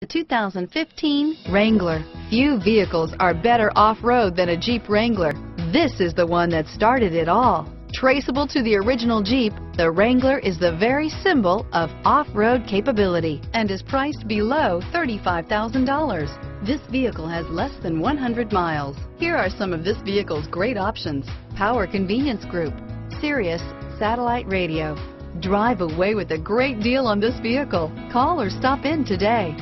The 2015 Wrangler. Few vehicles are better off-road than a Jeep Wrangler. This is the one that started it all. Traceable to the original Jeep, the Wrangler is the very symbol of off-road capability and is priced below $35,000. This vehicle has less than 100 miles. Here are some of this vehicle's great options. Power convenience group, Sirius satellite radio. Drive away with a great deal on this vehicle. Call or stop in today.